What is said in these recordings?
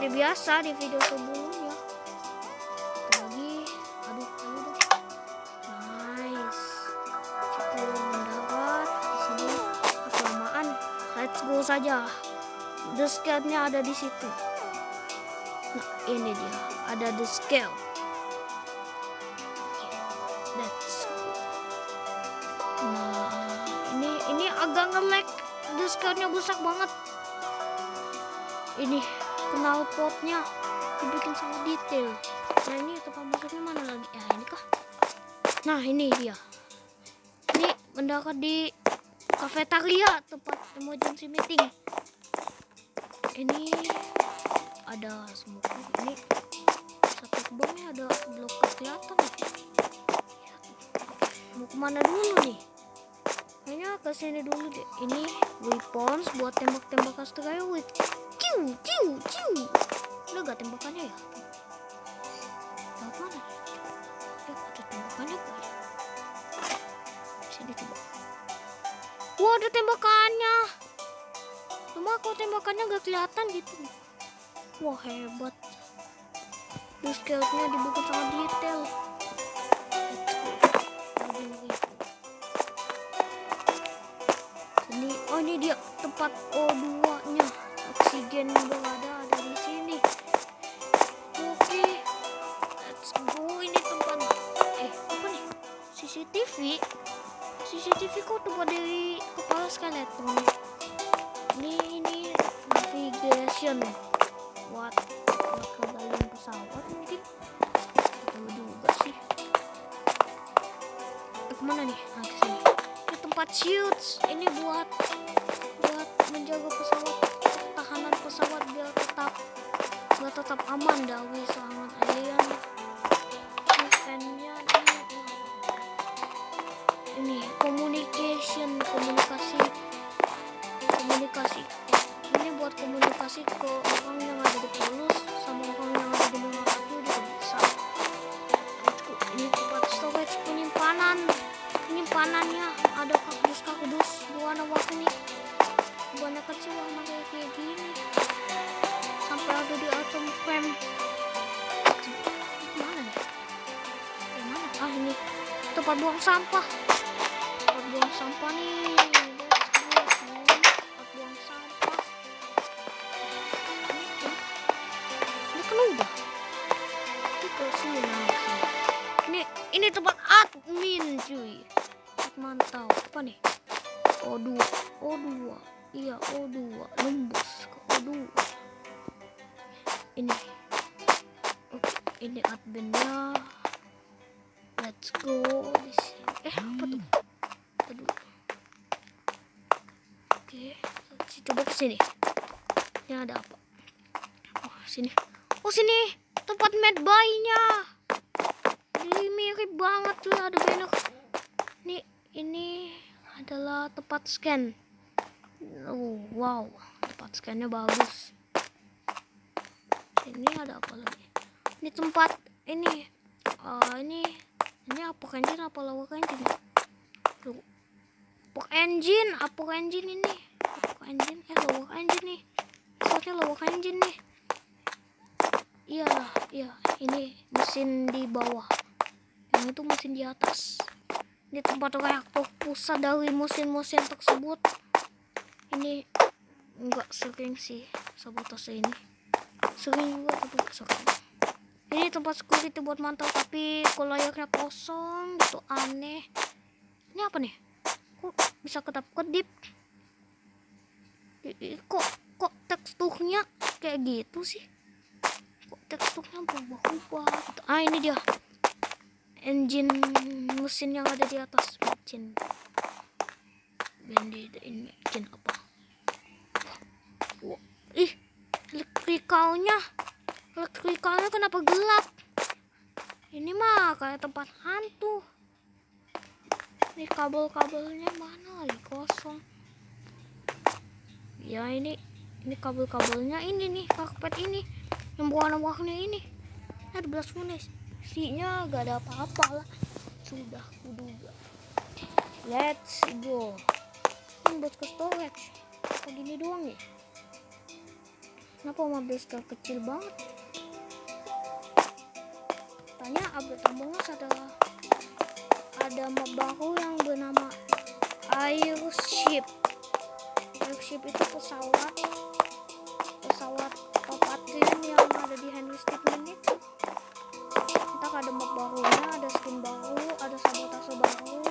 seperti biasa di video sebelumnya. Lagi, aduh, dong. Nice. Situ mendarat di sini kelamaan. Let's go saja. The scale-nya ada di situ. Nah, ini dia. Ada the scale. Nah, ini ini agak nge-lag. The scale-nya besar banget. Ini kenal potnya dibikin sangat detail. Nah, ini tempat masuknya mana lagi? Ya, ini kah? Nah, ini dia. Ini mendarat di kafetaria tempat emergency meeting. Ini ada semua. Ini satu kebangnya ada blok kelihatan nih. Mau ke mana dulu nih? Kayaknya ke sini dulu deh. Ini weapons buat tembak-tembak asteroid. Ciu, ciu, ciu. Udah gak tembakannya ya? Tembak mana? Eh, ada tembakannya gak ya? Sini coba. Wah, ada tembakannya. Cuma kok tembakannya gak kelihatan gitu. Wah, hebat. Di scale-nya dibuka sangat detail. Ini, oh ini dia tempat O2 nya Oksigen juga ada, di sini. Oke, let's go. Ini tempat, eh apa nih? CCTV. CCTV kok tempat dari kepala skeleton. Ini ini navigation. Buat buat pesawat mungkin. Tahu juga sih. Eh, ke mana nih? Nah, ke sini. Ini tempat shields. Ini buat buat menjaga pesawat pesawat biar tetap biar tetap aman dari serangan alien. Ini fan-nya ini, communication komunikasi komunikasi. Ini buat komunikasi ke orang yang ada di Polus sama orang yang ada di Monaco juga bisa. Ini tempat storage penyimpanan. Penyimpanannya ada kardus-kardus warna-warni banyak kecil warna kayak gini sampai ada di atom frame. Mana Di mana ah ini tempat buang sampah. Tempat buang sampah nih. Tempat buang sampah. Ini kan tempat admin cuy. Mantau. Apa nih? O2 O2 iya O2 nembus ke O2 ini adminnya let's go. Eh apa tuh? Aduh. Oke si- coba ke sini. Ini ada apa? Oh sini. Oh sini. Tempat medbay-nya ini mirip banget tuh ada banyak. Ini ini adalah tempat scan. Oh wow. Tempat scannya bagus. Ini ada apa lagi ini tempat ini. Eh, ini ini apa engine apa lawak engine. Apa engine apa engine ini? Apa engine eh lawak engine nih. Soalnya lawak engine nih. Iya iya ini mesin di bawah. Yang itu mesin di atas. Ini tempat reaktor pusat dari mesin-mesin tersebut. Ini enggak sering sih sabotase ini. Sering juga tapi sering ini tempat security buat mantau tapi kok layarnya kosong gitu aneh. Ini apa nih? Kok bisa kedap kedip kok kok teksturnya kayak gitu sih? Kok teksturnya berubah-ubah gitu. ah ini dia. Engine mesin yang ada di atas. Mesin ini engine apa? Wah, ih elektrikalnya elektrikalnya kenapa gelap? Ini mah kayak tempat hantu. Ini kabel-kabelnya mana lagi kosong? Ya ini ini kabel-kabelnya ini nih karpet ini yang warna-warni ini. Ada belas kunis isinya gak ada apa-apa lah. Sudah kuduga. Let's go. Ini buat ke storage. Apa gini doang ya? Kenapa mobil kecil banget Rencananya Abdul Tambungus adalah ada map baru yang bernama Airship. Airship itu pesawat pesawat Patriot yang ada di Henry Stickman itu. Entah ada map barunya, ada skin baru, ada sabotase baru,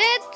hit